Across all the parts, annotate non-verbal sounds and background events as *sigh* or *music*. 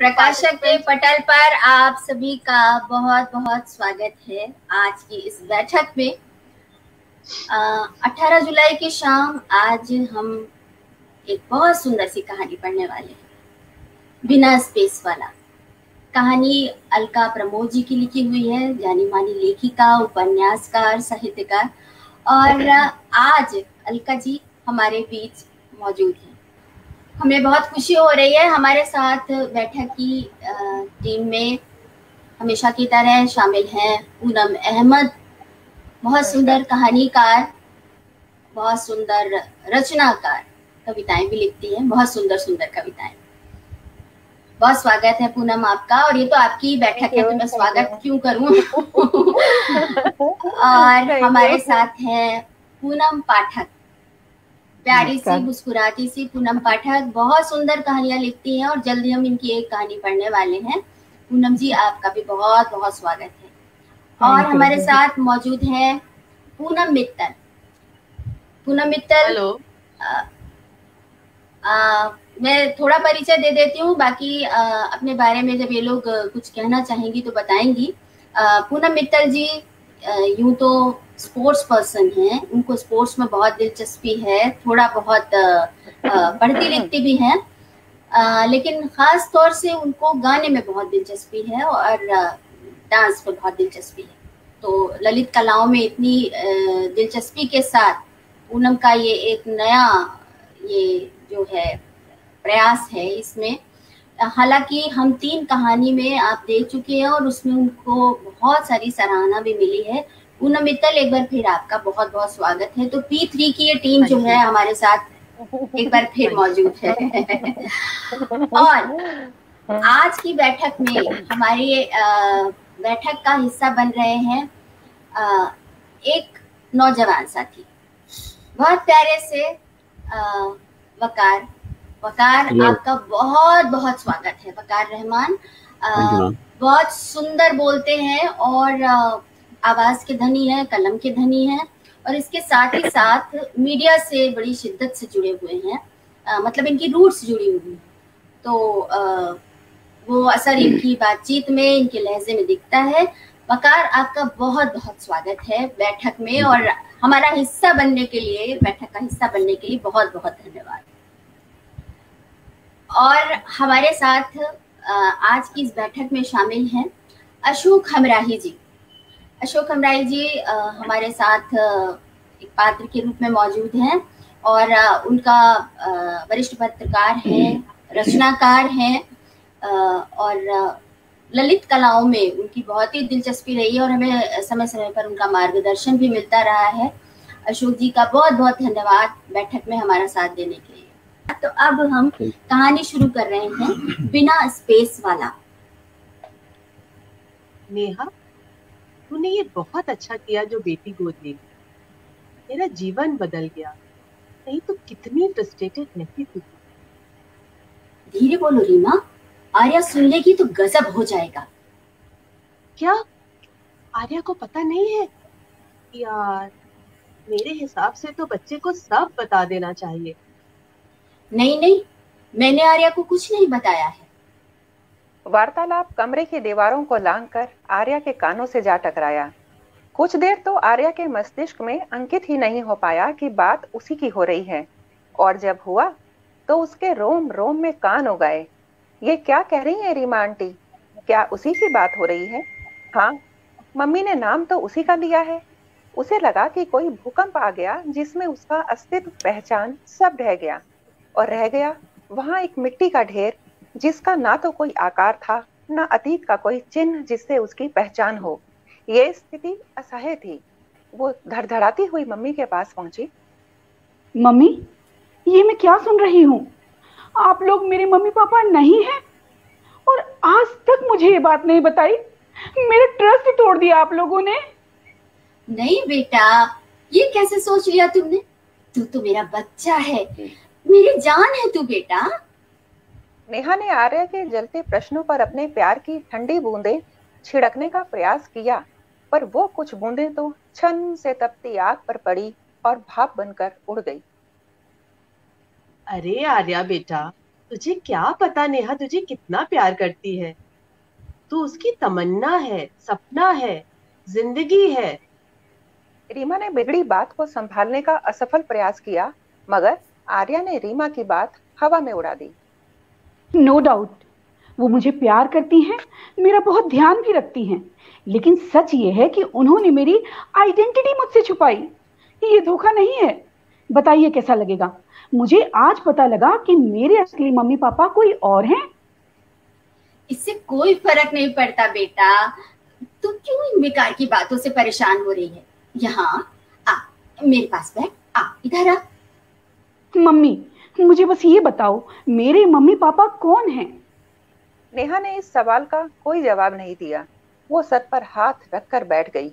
प्रकाशक के पटल पर आप सभी का बहुत बहुत स्वागत है आज की इस बैठक में। अठारह जुलाई की शाम आज हम एक बहुत सुंदर सी कहानी पढ़ने वाले हैं। बिना स्पेस वाला। कहानी अलका प्रमोद जी की लिखी हुई है जानी मानी लेखिका उपन्यासकार साहित्यकार। और आज अलका जी हमारे बीच मौजूद है। हमें बहुत खुशी हो रही है हमारे साथ बैठक की टीम में। हमेशा की तरह शामिल हैं पूनम अहमद। बहुत सुंदर कहानीकार बहुत सुंदर रचनाकार कविताएँ भी लिखती हैं बहुत सुंदर सुंदर कविताएँ। बहुत स्वागत है पूनम आपका और ये तो आपकी बैठक है तो मैं स्वागत क्यों करूँ? *laughs* और हमारे साथ है पूनम पाठक। प्यारी सी मुस्कुराती सी पूनम पाठक बहुत सुंदर कहानियाँ लिखती हैं और जल्दी हम इनकी एक कहानी पढ़ने वाले हैं। पूनम जी आपका भी बहुत बहुत स्वागत है। और हमारे साथ मौजूद है पूनम मित्तल। पूनम मित्तल हेलो। मैं थोड़ा परिचय दे देती हूँ बाकी आ, अपने बारे में जब ये लोग कुछ कहना चाहेंगी तो बताएँगी। पूनम मित्तल जी यूँ तो स्पोर्ट्स पर्सन हैं। उनको स्पोर्ट्स में बहुत दिलचस्पी है थोड़ा बहुत पढ़ती *laughs* लिखती भी हैं। लेकिन खास तौर से उनको गाने में बहुत दिलचस्पी है और डांस में बहुत दिलचस्पी है। तो ललित कलाओं में इतनी दिलचस्पी के साथ पूनम का ये एक नया ये जो है प्रयास है इसमें। हालाँकि हम तीन कहानी में आप देख चुके हैं और उसमें उनको बहुत सारी सराहना भी मिली है। पूनम मित्तल एक बार फिर आपका बहुत बहुत स्वागत है। तो पी थ्री की ये टीम जो है हमारे साथ एक बार फिर मौजूद है। और आज की बैठक में हमारी बैठक का हिस्सा बन रहे हैं एक नौजवान साथी। बहुत प्यारे से वकार। वकार आपका बहुत बहुत स्वागत है वकार रहमान। बहुत सुंदर बोलते हैं और आवाज़ के धनी है कलम के धनी है और इसके साथ ही साथ मीडिया से बड़ी शिद्दत से जुड़े हुए हैं। आ, मतलब इनकी रूट्स जुड़ी हुई हैं। तो आ, वो असर इनकी बातचीत में इनके लहजे में दिखता है। वकार आपका बहुत बहुत स्वागत है बैठक में और हमारा हिस्सा बनने के लिए बैठक का हिस्सा बनने के लिए बहुत बहुत धन्यवाद। और हमारे साथ आज की इस बैठक में शामिल हैं अशोक हमराही जी। अशोक हमराई जी आ, हमारे साथ एक पात्र के रूप में मौजूद हैं और आ, उनका वरिष्ठ पत्रकार हैं रचनाकार हैं और ललित कलाओं में उनकी बहुत ही दिलचस्पी रही है और हमें समय समय पर उनका मार्गदर्शन भी मिलता रहा है। अशोक जी का बहुत बहुत धन्यवाद बैठक में हमारा साथ देने के लिए। तो अब हम कहानी शुरू कर रहे हैं बिना स्पेस वाला। नेहा? तूने ये बहुत अच्छा किया जो बेटी गोद ले। ली मेरा जीवन बदल गया। नहीं तो कितनी फ्रस्ट्रेटेड नहीं थी। धीरे बोलो रीमा। आर्या सुन लेगी तो गजब हो जाएगा। क्या? आर्या को पता नहीं है? यार मेरे हिसाब से तो बच्चे को सब बता देना चाहिए। नहीं नहीं मैंने आर्या को कुछ नहीं बताया है। वार्तालाप कमरे की दीवारों को लांघकर आर्या के कानों से जा टकराया। कुछ देर तो आर्या के मस्तिष्क में अंकित ही नहीं हो पाया कि बात उसी की हो रही है। और जब हुआ तो उसके रोम रोम में कान हो गए ये क्या कह रही है रीमा आंटी? क्या उसी की बात हो रही है? हाँ मम्मी ने नाम तो उसी का लिया है। उसे लगा कि कोई भूकंप आ गया जिसमें उसका अस्तित्व पहचान सब रह गया। और रह गया वहाँ एक मिट्टी का ढेर। जिसका ना तो कोई आकार था ना अतीत का कोई चिन्ह जिससे उसकी पहचान हो। ये स्थिति असह्य थी। वो धड़धड़ाती हुई मम्मी के पास पहुँची। मम्मी ये मैं क्या सुन रही हूँ? आप लोग मेरे मम्मी पापा नहीं हैं? और आज तक मुझे ये बात नहीं बताई? मेरे ट्रस्ट तोड़ दिया आप लोगों ने। नहीं बेटा ये कैसे सोच लिया तुमने? तू तो मेरा बच्चा है। मेरी जान है तू बेटा। नेहा ने आर्य के जलते प्रश्नों पर अपने प्यार की ठंडी बूंदे छिड़कने का प्रयास किया पर वो कुछ बूंदे तो छन से तपती आग पर पड़ी और भाप बनकर उड़ गई। अरे आर्या बेटा तुझे क्या पता नेहा तुझे कितना प्यार करती है? तू उसकी तमन्ना है सपना है ज़िंदगी है। रीमा ने बिगड़ी बात को संभालने का असफल प्रयास किया मगर आर्या ने रीमा की बात हवा में उड़ा दी। नो no डाउट वो मुझे प्यार करती हैं मेरा बहुत ध्यान भी रखती हैं लेकिन सच ये है कि उन्होंने मेरी आइडेंटिटी मुझसे छुपाई। ये धोखा नहीं है। बताइए कैसा लगेगा? मुझे आज पता लगा कि मेरे असली मम्मी पापा कोई और हैं। इससे कोई फ़र्क नहीं पड़ता बेटा। तू क्यों इन बेकार की बातों से परेशान हो रही है? यहाँ आ मेरे पास बैठ आ इधर आ। मम्मी मुझे बस ये बताओ मेरे मम्मी पापा कौन हैं? नेहा ने इस सवाल का कोई जवाब नहीं दिया। वो सर पर हाथ रखकर बैठ गई।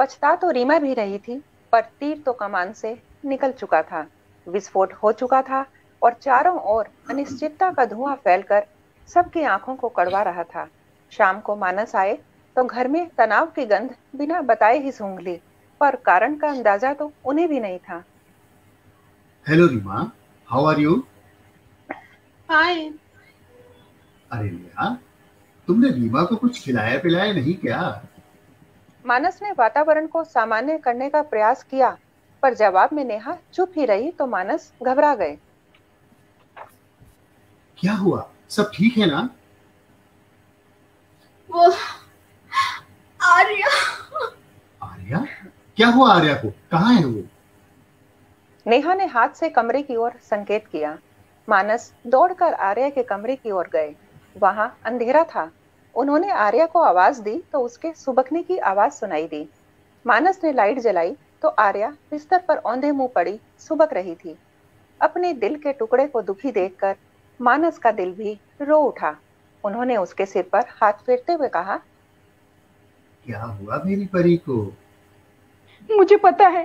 पछता तो रीमा भी रही थी पर तीर तो कमान से निकल चुका था। विस्फोट हो चुका था और चारों ओर अनिश्चितता का धुआँ फैलकर सबकी आँखों को कड़वा रहा था। शाम को मानस आए तो घर में तनाव की गंध बिना बताए ही सूंघ ली पर कारण का अंदाज़ा तो उन्हें भी नहीं था। Hello Reema how are you fine अरे नेहा तुमने रीमा को कुछ खिलाया पिलाया नहीं क्या? मानस ने वातावरण को सामान्य करने का प्रयास किया पर जवाब में नेहा चुप ही रही तो मानस घबरा गए। क्या हुआ? सब ठीक है ना? वो आर्या। आर्या? क्या हुआ आर्या को? कहाँ है वो? नेहा ने हाथ से कमरे की ओर संकेत किया। मानस दौड़कर आर्या के कमरे की ओर गए। वहाँ अंधेरा था। उन्होंने आर्या को आवाज़ दी तो उसके सुबकने की आवाज़ सुनाई दी। मानस ने लाइट जलाई तो आर्या बिस्तर पर औंधे मुँह पड़ी सुबक रही थी। अपने दिल के टुकड़े को दुखी देखकर मानस का दिल भी रो उठा। उन्होंने उसके सिर पर हाथ फेरते हुए कहा क्या हुआ मेरी परी को? मुझे पता है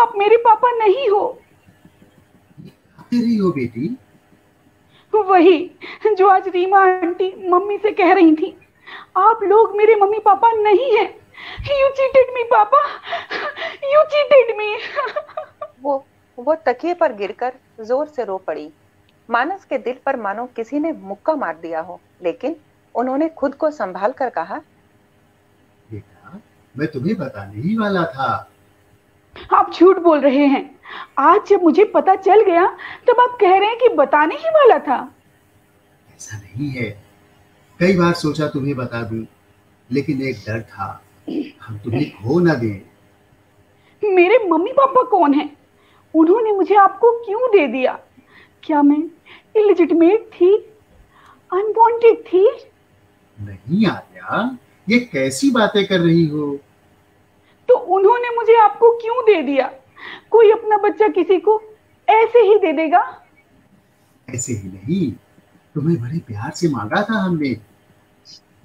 आप मेरे पापा नहीं हो। रही हो बेटी। वही जो आज रीमा आंटी मम्मी से कह रही थी आप लोग मेरे मम्मी पापा नहीं है। You cheated me, पापा. You cheated me. वो वो तकिए पर गिरकर ज़ोर से रो पड़ी। मानस के दिल पर मानो किसी ने मुक्का मार दिया हो लेकिन उन्होंने खुद को संभाल कर कहा बेटा मैं तुम्हें बताने ही वाला था। आप झूठ बोल रहे हैं। आज जब मुझे पता चल गया तब आप कह रहे हैं कि बताने ही वाला था। ऐसा नहीं है। कई बार सोचा तुम्हें बता दूँ लेकिन एक डर था। हम तुम्हें खो ना दें। मेरे मम्मी पापा कौन हैं? उन्होंने मुझे आपको क्यों दे दिया? क्या मैं इलिजिटमेट थी? अनवांटेड थी? नहीं आर्या ये कैसी बातें कर रही हो? तो उन्होंने मुझे आपको क्यों दे दिया? कोई अपना बच्चा किसी को ऐसे ही दे देगा? ऐसे ही नहीं। तुम्हें बड़े प्यार से मांगा था हमने।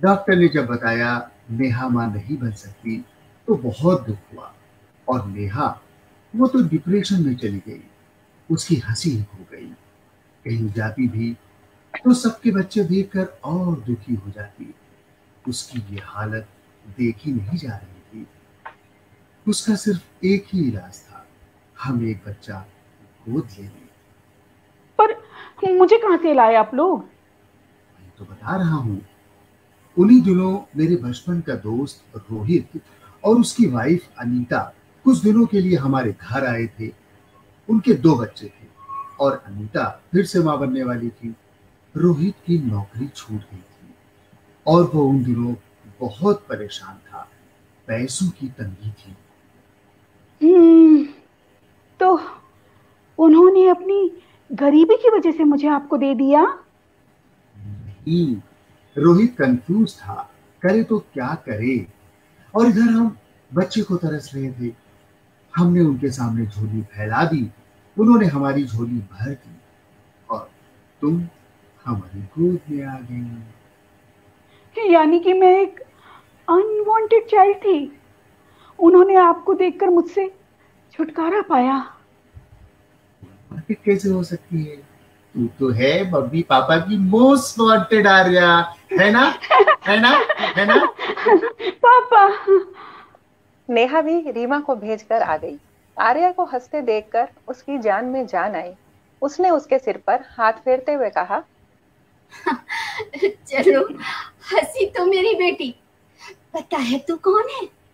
डॉक्टर ने जब बताया, नेहा माँ नहीं बन सकती तो बहुत दुख हुआ। और नेहा, वो तो डिप्रेशन में चली गई। उसकी हँसी हो गई। कहीं जाती भी तो सबके बच्चे देखकर और दुखी हो जाती। उसकी ये हालत देखी नहीं जा रही। उसका सिर्फ़ एक ही इलाज था हम एक बच्चा गोद ले लें पर मुझे कहाँ से लाए आप लोग? मैं तो बता रहा हूँ उन्हीं दिनों मेरे बचपन का दोस्त रोहित और उसकी वाइफ अनीता कुछ दिनों के लिए हमारे घर आए थे। उनके दो बच्चे थे और अनीता फिर से माँ बनने वाली थी। रोहित की नौकरी छूट गई थी और वो उन दिनों बहुत परेशान था पैसों की तंगी थी। तो उन्होंने अपनी गरीबी की वजह से मुझे आपको दे दिया? रोहित कंफ्यूज था। करे तो क्या करे? और इधर हम बच्चे को तरस रहे थे। हमने उनके सामने झोली फैला दी। उन्होंने हमारी झोली भर दी। और तुम हमारी गोद में आ गई। यानी कि मैं एक अनवांटेड चाइल्ड थी। उन्होंने आपको देखकर मुझसे छुटकारा पाया। कैसे हो सकती है? तू तो है मम्मी पापा की मोस्ट वांटेड आर्या। है ना? है ना? है ना? पापा। नेहा भी रीमा को भेजकर आ गई। आर्या को हँसते देखकर उसकी जान में जान आई। उसने उसके सिर पर हाथ फेरते हुए कहा *laughs* चलो हँसी तो मेरी बेटी। पता है तू कौन है?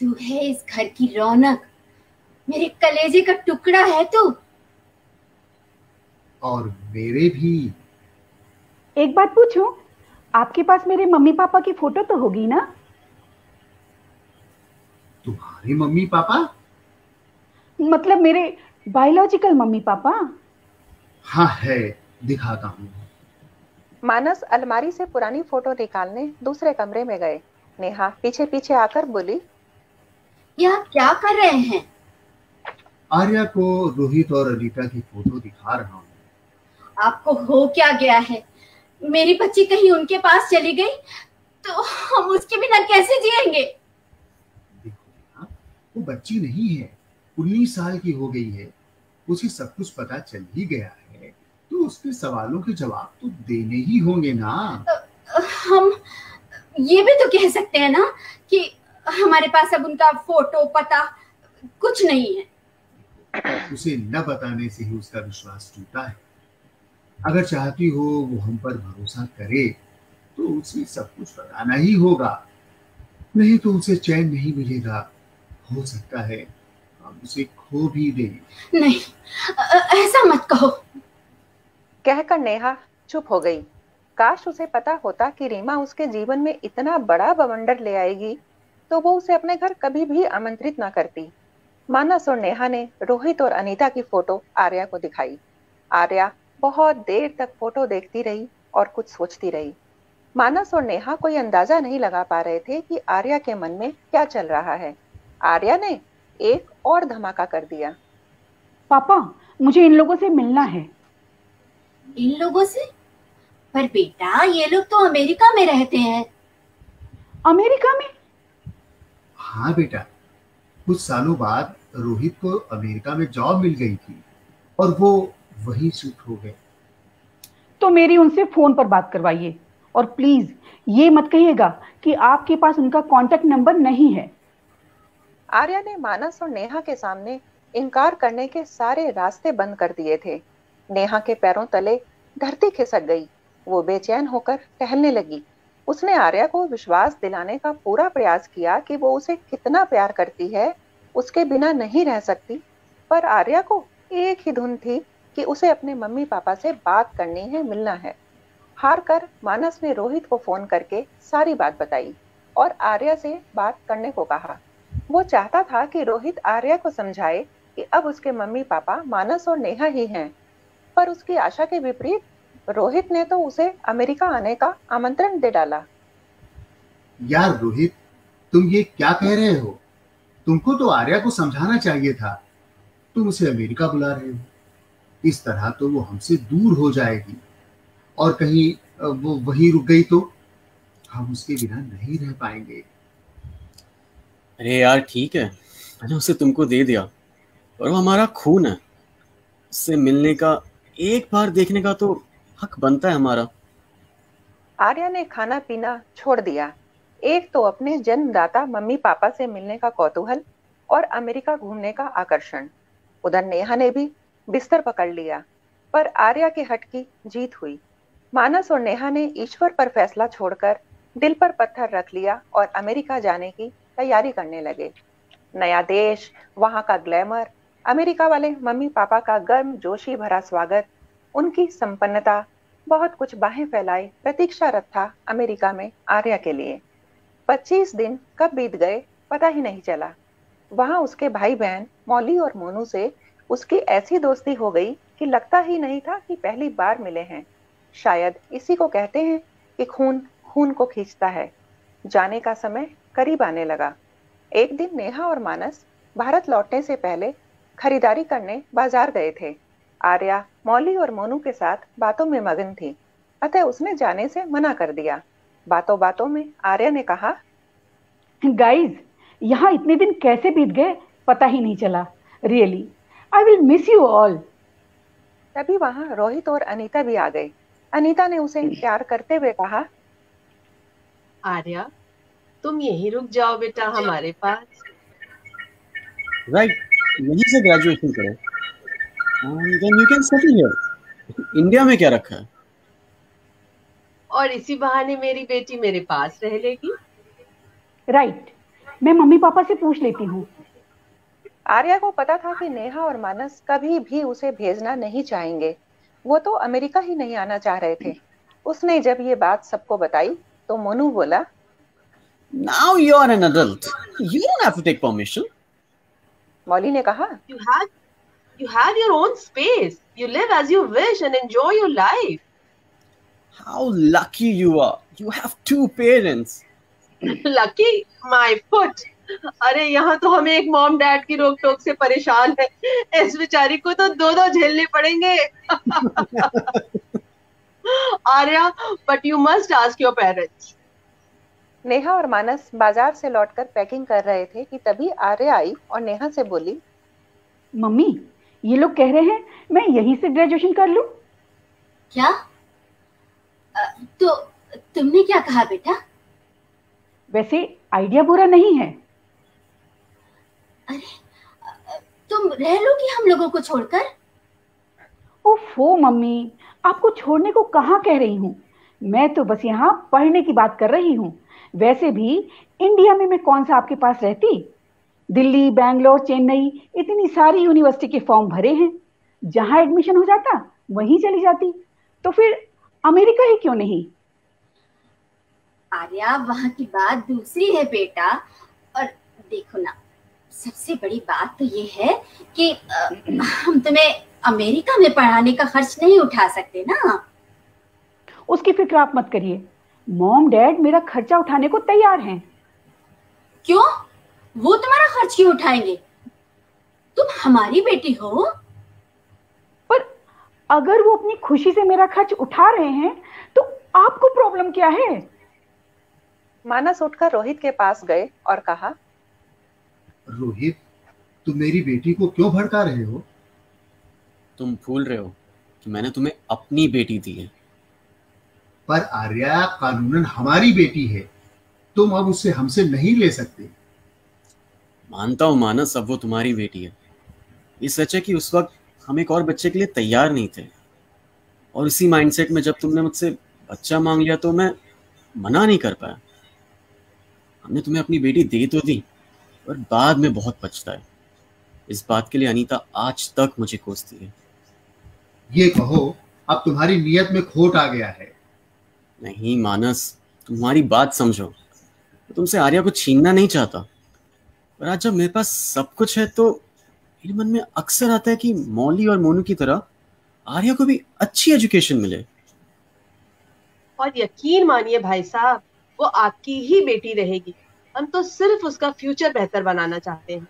तू है इस घर की रौनक। मेरे कलेजे का टुकड़ा है तू। और मेरे भी। एक बात पूछूँ आपके पास मेरे मम्मी पापा की फ़ोटो तो होगी ना? तुम्हारे मम्मी पापा? मतलब मेरे बायोलॉजिकल मम्मी पापा? हाँ है दिखाता हूँ। मानस अलमारी से पुरानी फ़ोटो निकालने दूसरे कमरे में गए। नेहा पीछे पीछे आकर बोली यह क्या कर रहे हैं? आर्या को रोहित और अनीता की फ़ोटो दिखा रहा हूँ। आपको हो क्या गया है? मेरी बच्ची कहीं उनके पास चली गई तो हम उसके बिना कैसे जिएँगे? देखो वो बच्ची नहीं है। उन्नीस साल की हो गई है। उसे सब कुछ पता चल ही गया है। तो उसके सवालों के जवाब तो देने ही होंगे ना। हम ये भी तो कह सकते हैं ना कि हमारे पास अब उनका फ़ोटो पता कुछ नहीं है। उसे न बताने से ही उसका विश्वास टूटा है। अगर चाहती हो वो हम पर भरोसा करे तो उसे सब कुछ बताना ही होगा। नहीं तो उसे चैन नहीं मिलेगा। हो सकता है हम उसे खो भी दें। नहीं ऐसा मत कहो। कहकर नेहा चुप हो गई। काश उसे पता होता कि रीमा उसके जीवन में इतना बड़ा बवंडर ले आएगी। तो वो उसे अपने घर कभी भी आमंत्रित ना करती। मानस और नेहा ने रोहित और अनीता की फ़ोटो आर्या को दिखाई। आर्या बहुत देर तक फ़ोटो देखती रही और कुछ सोचती रही। मानस और नेहा कोई अंदाज़ा नहीं लगा पा रहे थे कि आर्या के मन में क्या चल रहा है। आर्या ने एक और धमाका कर दिया। पापा मुझे इन लोगों से मिलना है। इन लोगों से? पर बेटा ये लोग तो अमेरिका में रहते हैं। अमेरिका में? हाँ बेटा कुछ सालों बाद रोहित को अमेरिका में जॉब मिल गई थी और वो वहीं शिफ्ट हो गए। तो मेरी उनसे फ़ोन पर बात करवाइए और प्लीज़ ये मत कहिएगा कि आपके पास उनका कांटेक्ट नंबर नहीं है। आर्या ने मानस और नेहा के सामने इनकार करने के सारे रास्ते बंद कर दिए थे। नेहा के पैरों तले धरती खिसक गई। वो बेचैन होकर टहलने लगी। उसने आर्या को विश्वास दिलाने का पूरा प्रयास किया कि वो उसे कितना प्यार करती है, उसके बिना नहीं रह सकती। पर आर्या को एक ही धुन थी कि उसे अपने मम्मी पापा से बात करनी है, मिलना है। हार कर मानस ने रोहित को फ़ोन करके सारी बात बताई और आर्या से बात करने को कहा। वो चाहता था कि रोहित आर्या को समझाए कि अब उसके मम्मी पापा मानस और नेहा ही हैं, पर उसकी आशा के विपरीत रोहित ने तो उसे अमेरिका आने का आमंत्रण दे डाला। यार रोहित तुम ये क्या कह रहे हो? तुमको तो आर्या को समझाना चाहिए था। तुम उसे अमेरिका बुला रहे हो। इस तरह तो वो हमसे दूर हो जाएगी। और कहीं वो वहीं रुक गई तो हम उसके बिना नहीं रह पाएँगे। अरे यार ठीक है। मैंने उसे तुमको दे दिया। और वो हमारा खून है। उससे मिलने का एक बार देखने का तो हक बनता है हमारा। आर्या ने खाना पीना छोड़ दिया। एक तो अपने जन्मदाता मम्मी पापा से मिलने का कौतूहल और अमेरिका घूमने का आकर्षण। उधर नेहा ने भी बिस्तर पकड़ लिया, पर आर्या के हट की जीत हुई। मानस और नेहा ने ईश्वर पर फैसला छोड़कर दिल पर पत्थर रख लिया और अमेरिका जाने की तैयारी करने लगे। नया देश, वहाँ का ग्लैमर, अमेरिका वाले मम्मी पापा का गर्म, जोशी भरा स्वागत उनकी संपन्नता, बहुत कुछ बाहें फैलाए प्रतीक्षारत था अमेरिका में आर्या के लिए। 25 दिन कब बीत गए, पता ही नहीं चला। वहाँ उसके भाई बहन मौली और मोनू से उसकी ऐसी दोस्ती हो गई कि लगता ही नहीं था कि पहली बार मिले हैं। शायद इसी को कहते हैं कि खून खून को खींचता है। जाने का समय करीब आने लगा। एक दिन नेहा और मानस भारत लौटने से पहले खरीदारी करने बाज़ार गए थे। आर्या मौली और मोनू के साथ बातों में मगन थी। अतः उसने जाने से मना कर दिया। बातों बातों में आर्या ने कहा गाइस यहाँ इतने दिन कैसे बीत गए पता ही नहीं चला। Really I will miss you all तभी वहाँ रोहित और अनीता भी आ गई अनीता ने उसे प्यार करते हुए कहा आर्या तुम यहीं रुक जाओ बेटा हमारे पास। राइट यहीं से ग्रेजुएशन करो। Then you can settle here India में क्या रखा है? और इसी बहाने मेरी बेटी मेरे पास रह लेगी। राइट मैं मम्मी पापा से पूछ लेती हूँ। आर्या को पता था कि नेहा और मानस कभी भी उसे भेजना नहीं चाहेंगे। वो तो अमेरिका ही नहीं आना चाह रहे थे। उसने जब ये बात सबको बताई तो मोनू बोला Now you are an adult. You don't have to take permission. मौली ने कहा you have you have your own space. You live as you wish and enjoy your life. How lucky you are. You have two parents. *laughs* lucky my foot. अरे यहाँ तो हमें एक mom dad की रोक टोक से परेशान है। इस बेचारी को तो दो दो झेलने पड़ेंगे। *laughs* Arya but you must ask your parents Neha और मानस बाज़ार से लौटकर पैकिंग कर रहे थे कि तभी आर्या आई और नेहा से बोली मम्मी ये लोग कह रहे हैं मैं यहीं से ग्रेजुएशन कर लूँ। क्या? तो तुमने क्या कहा बेटा? वैसे आइडिया बुरा नहीं है। अरे तुम रह लोगी हम लोगों को छोड़कर? ओफो मम्मी आपको छोड़ने को कहाँ कह रही हूँ? मैं तो बस यहाँ पढ़ने की बात कर रही हूँ। वैसे भी इंडिया में मैं कौन सा आपके पास रहती? दिल्ली बैंगलोर चेन्नई इतनी सारी यूनिवर्सिटी के फॉर्म भरे हैं। जहाँ एडमिशन हो जाता वहीं चली जाती। तो फिर अमेरिका ही क्यों नहीं? आर्या वहाँ की बात दूसरी है बेटा। और देखो ना सबसे बड़ी बात तो ये है कि हम तुम्हें अमेरिका में पढ़ाने का खर्च नहीं उठा सकते ना। उसकी फ़िक्र आप मत करिए। मॉम डैड मेरा खर्चा उठाने को तैयार हैं। क्यों? वो तुम्हारा खर्च क्यों उठाएँगे? तुम हमारी बेटी हो। पर अगर वो अपनी खुशी से मेरा खर्च उठा रहे हैं तो आपको प्रॉब्लम क्या है? मानस उठकर रोहित के पास गए और कहा रोहित तुम मेरी बेटी को क्यों भड़का रहे हो? तुम भूल रहे हो कि मैंने तुम्हें अपनी बेटी दी है। पर आर्या कानूनन हमारी बेटी है। तुम अब उसे हमसे नहीं ले सकते। मानता हूँ मानस अब वो तुम्हारी बेटी है। ये सच है कि उस वक्त हम एक और बच्चे के लिए तैयार नहीं थे। और इसी माइंडसेट में जब तुमने मुझसे बच्चा मांग लिया तो मैं मना नहीं कर पाया। हमने तुम्हें अपनी बेटी दे तो दी पर बाद में बहुत पछता है। इस बात के लिए अनीता आज तक मुझे कोसती है। ये कहो अब तुम्हारी नीयत में खोट आ गया है। नहीं मानस तुम्हारी बात समझो। तुमसे आर्या को छीनना नहीं चाहता। पर आज जब मेरे पास सब कुछ है तो मेरे मन में अक्सर आता है कि मौली और मोनू की तरह आर्या को भी अच्छी एजुकेशन मिले। और यकीन मानिए भाई साहब वो आपकी ही बेटी रहेगी। हम तो सिर्फ़ उसका फ्यूचर बेहतर बनाना चाहते हैं।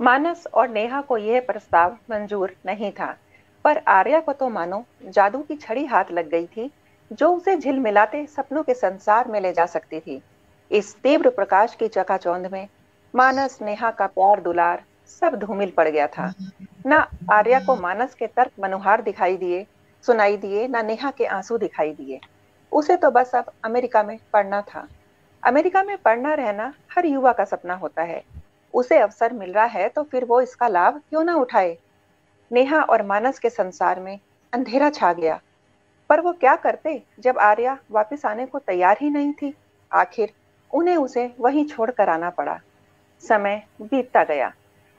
मानस और नेहा को यह प्रस्ताव मंजूर नहीं था पर आर्या को तो मानो जादू की छड़ी हाथ लग गई थी जो उसे झिलमिलाते सपनों के संसार में ले जा सकती थी। इस तीव्र प्रकाश की चकाचौंध में मानस नेहा का प्यार दुलार, सब धूमिल पड़ गया था। न आर्या को मानस के तर्क मनोहार दिखाई दिए, सुनाई दिए, न नेहा के आँसू दिखाई दिए। उसे तो बस अब अमेरिका में पढ़ना था। अमेरिका में पढ़ना रहना हर युवा का सपना होता है। उसे अवसर मिल रहा है तो फिर वो इसका लाभ क्यों ना उठाए? नेहा और मानस के संसार में अंधेरा छा गया। पर वो क्या करते जब आर्या वापस आने को तैयार ही नहीं थी? आखिर उन्हें उसे वहीं छोड़ कर आना पड़ा। समय बीतता गया।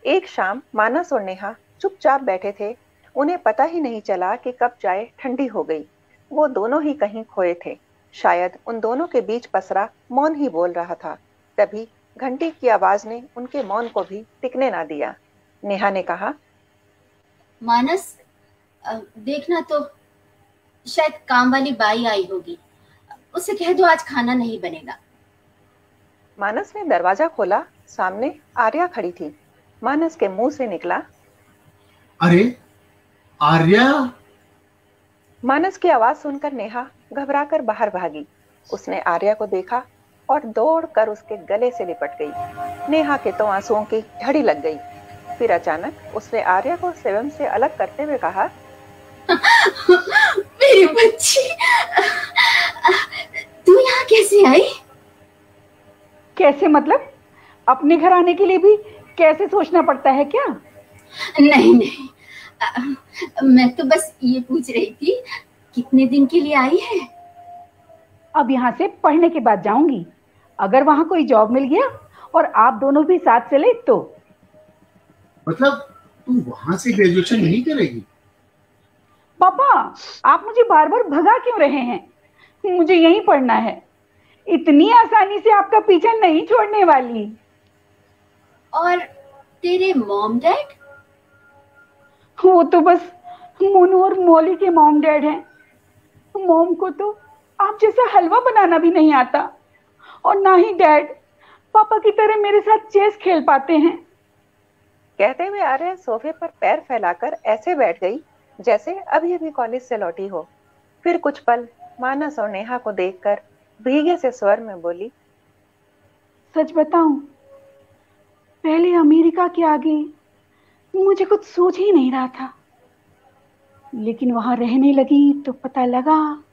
एक शाम मानस और नेहा चुपचाप बैठे थे। उन्हें पता ही नहीं चला कि कब चाय ठंडी हो गई। वो दोनों ही कहीं खोए थे। शायद उन दोनों के बीच पसरा मौन ही बोल रहा था। तभी घंटी की आवाज़ ने उनके मौन को भी टिकने ना दिया। नेहा ने कहा मानस देखना तो शायद काम वाली बाई आई होगी। उसे कह दो आज खाना नहीं बनेगा। मानस ने दरवाज़ा खोला सामने आर्या खड़ी थी। मानस के मुँह से निकला। अरे आर्या? मानस की आवाज़ सुनकर नेहा घबराकर बाहर भागी। उसने आर्या को देखा और दौड़कर उसके गले से लिपट गई। नेहा के तो आंसुओं की झड़ी लग गई। फिर अचानक उसने आर्या को स्वयं से अलग करते हुए कहा *laughs* मेरी बच्ची तू यहाँ कैसे आई? कैसे मतलब? अपने घर आने के लिए भी कैसे सोचना पड़ता है क्या? नहीं नहीं। आ, मैं तो बस ये पूछ रही थी कितने दिन के लिए आई है? अब यहाँ से पढ़ने के बाद जाऊँगी। अगर वहाँ कोई जॉब मिल गया और आप दोनों भी साथ चले तो। मतलब तू वहाँ से ग्रेजुएशन नहीं करेगी? पापा आप मुझे बार बार भगा क्यों रहे हैं? मुझे यहीं पढ़ना है। इतनी आसानी से आपका पीछा नहीं छोड़ने वाली। और तेरे मॉम डैड वो तो बस मोनू और मौली के मॉम डैड हैं। मॉम को तो आप जैसा हलवा बनाना भी नहीं आता। और ना ही डैड पापा की तरह मेरे साथ चेस खेल पाते हैं। कहते हुए आर्या सोफे पर पैर फैलाकर ऐसे बैठ गई जैसे अभी अभी कॉलेज से लौटी हो। फिर कुछ पल मानस और नेहा को देखकर भीगे से स्वर में बोली सच बताऊँ पहले अमेरिका के आगे। मुझे कुछ सोच ही नहीं रहा था। लेकिन वहाँ रहने लगी तो पता लगा,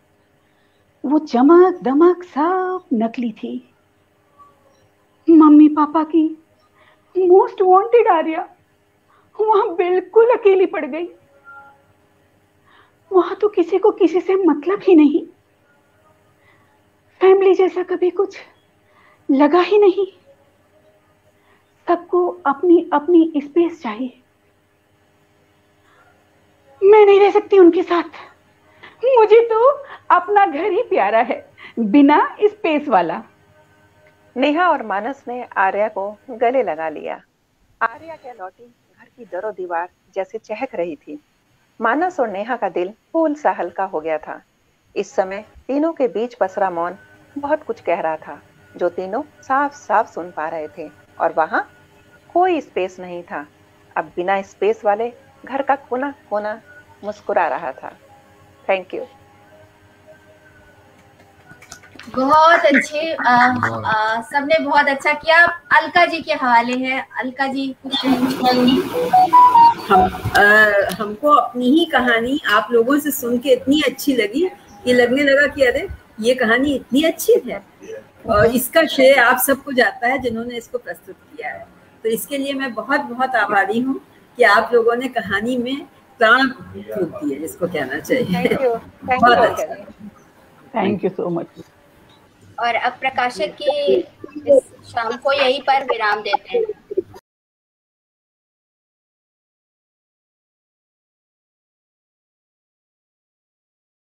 वो चमक दमक सब नकली थी। मम्मी पापा की मोस्ट वांटेड आर्या वहाँ बिल्कुल अकेली पड़ गई। वहाँ तो किसी को किसी से मतलब ही नहीं। फैमिली जैसा कभी कुछ लगा ही नहीं। सबको अपनी अपनी स्पेस चाहिए। मैं नहीं रह सकती उनके साथ। मुझे तो अपना घर ही प्यारा है, बिना स्पेस वाला। नेहा और मानस ने आर्या को गले लगा लिया। आर्या क्या लौटी घर की दरो दीवार जैसे चहक रही थी। मानस और नेहा का दिल फूल सा हल्का हो गया था। इस समय तीनों के बीच पसरा मौन बहुत कुछ कह रहा था, जो तीनों साफ़ साफ़ सुन पा रहे थे, और वहाँ कोई स्पेस नहीं था। अब बिना स्पेस वाले घर का कोना कोना मुस्कुरा रहा था। थैंक यू बहुत अच्छे सबने बहुत अच्छा किया। अलका जी के हवाले है। अलका जी कुछ हम आ, हमको अपनी ही कहानी आप लोगों से सुन के इतनी अच्छी लगी। कि लगने लगा कि अरे ये कहानी इतनी अच्छी है। और इसका श्रेय आप सबको जाता है जिन्होंने इसको प्रस्तुत किया है। तो इसके लिए मैं बहुत बहुत आभारी हूँ कि आप लोगों ने कहानी में प्राण फूक दिए इसको कहना चाहिए। बहुत अच्छा। थैंक यू सो मच और अब प्रकाशक की शाम को यहीं पर विराम देते हैं।